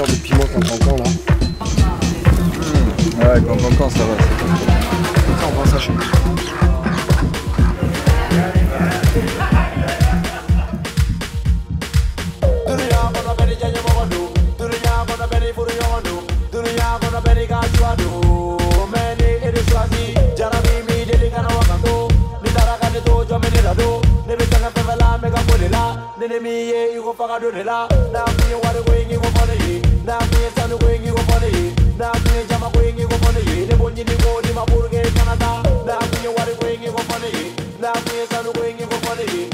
de piment quand on là. Ouais, quand ça va. Nini mi ye iko faka dunila Na kuye wari kuingi kufone yi Na kuye sanu kuingi kufone yi Na kuye jama kuingi kufone yi Ni bunyi ni go ni mapurge kanata Na kuye wari kuingi kufone yi Na kuye sanu kuingi kufone yi Na kuye jama kuingi kufone yi Ni bunyi ni go